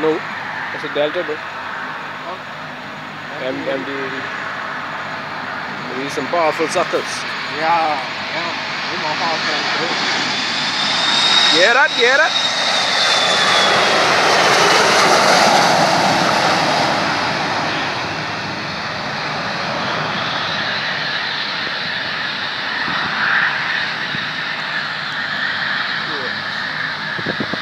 No, it's a delta, bro. Huh? M MD. These some powerful suckers. Yeah, yeah. They're more powerful than those. Get it, get. Thank